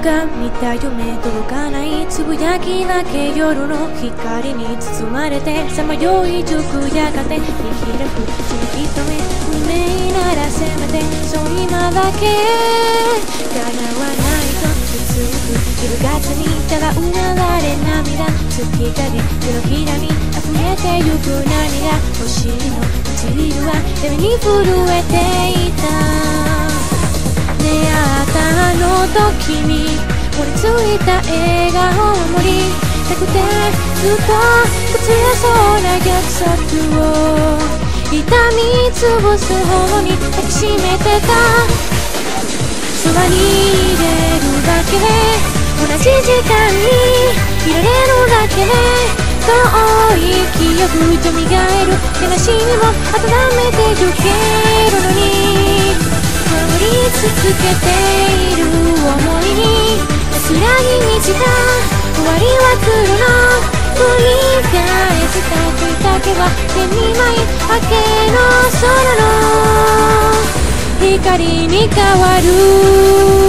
が見た夢届かないつぶやきだけ夜の光に包まれてさまよい熟やがて見開くその瞳運命ならせめてそう今だけ叶わないと続く。10月にただうなだれ涙。月影手のひらに溢れてゆく何が欲しいの唇は手に震えていた。時に盛りついた笑顔を盛りたくてずっと崩れそうな約束を痛みつぶすほどに抱きしめてた。そばにいれるだけ同じ時間にいられるだけ。遠い記憶蘇る悲しみも温めてゆけるのに守り続けて返した恋だけは手に舞い明けの空の光に変わる。